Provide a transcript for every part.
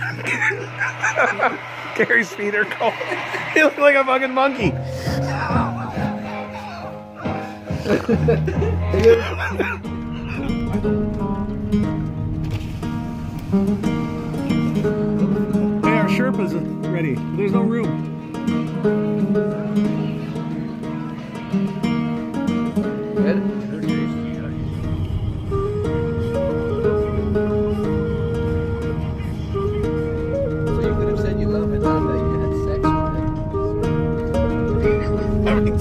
Gary's feet are cold. He look like a fucking monkey. Hey, our Sherpa's ready. There's no room. So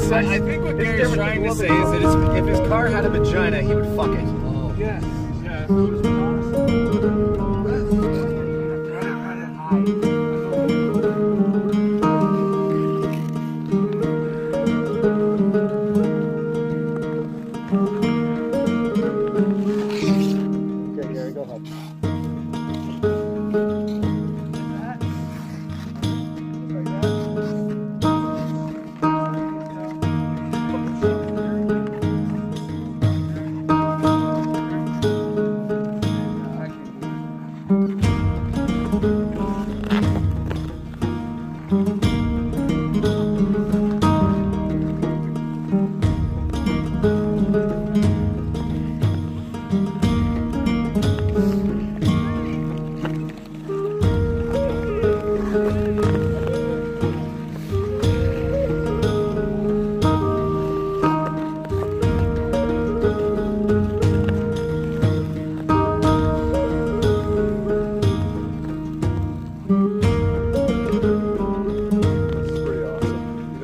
with. I, I think what Gary's trying to say is that if his car had a vagina, he would fuck it. Oh. Yes. Yeah. It's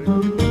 awesome.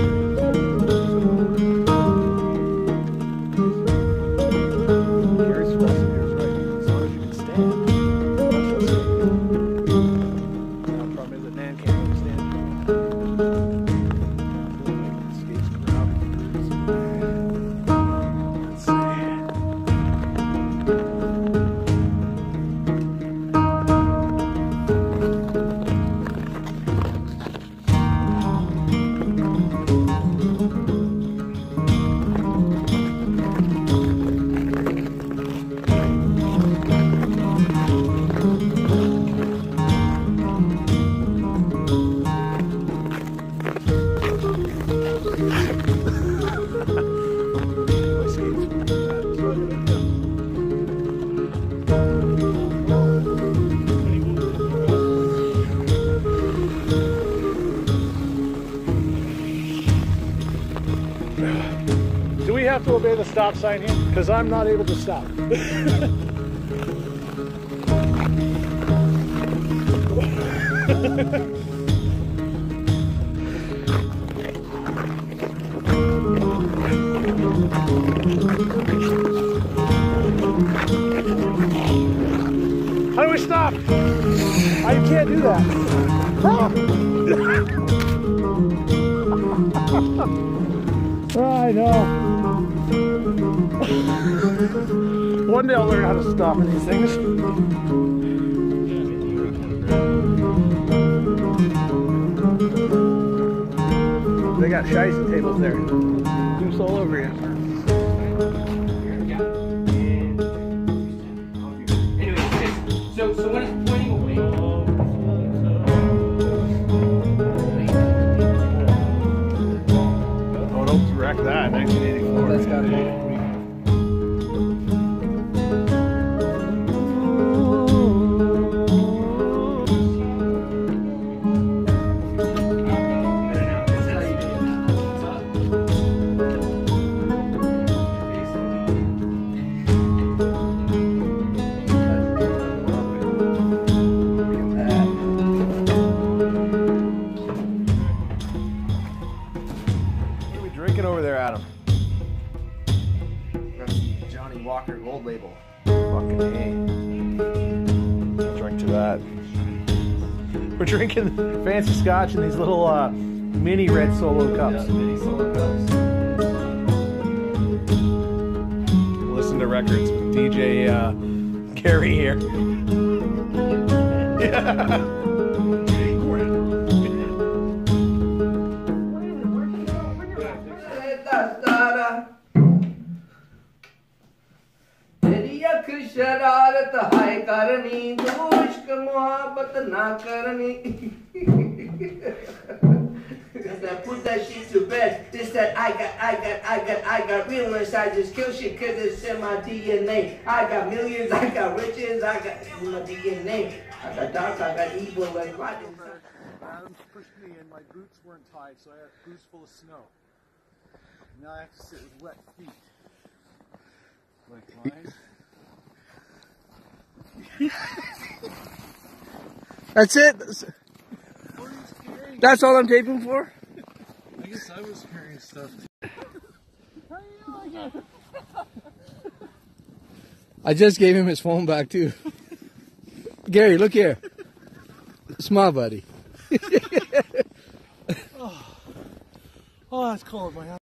Have to obey the stop sign here? Because I'm not able to stop. How do we stop? I can't do that. I know. One day I'll learn how to stop in these things. They got shiesty tables there. Goose all over you. Anyways, so so when it's pointing away. Oh, don't wreck that. 1984. That's gotta be. Johnnie Walker Gold Label. Fucking A. Drink to that. We're drinking fancy scotch in these little uh, mini red solo cups. mini solo cups. Listen to records with DJ uh, Gary here. Yeah. शरारत हाय करनी दोष कमो mohabbat na karni. Cause I put that shit to bed. This that I got, I got, I got, I got realness. I just kill shit cause it's in my DNA. I got millions, I got riches, I got in my DNA. I got dark, I got evil and light. Adams pushed me and my boots weren't tied, so I had boots full of snow. Now I have to sit with wet feet. Like mine. That's it. That's, What are you carrying? that's all I'm taping for. I guess I was carrying stuff too. How do you like it? I just gave him his phone back too. Gary, look here. Smile, buddy. Oh, oh, that's cold. My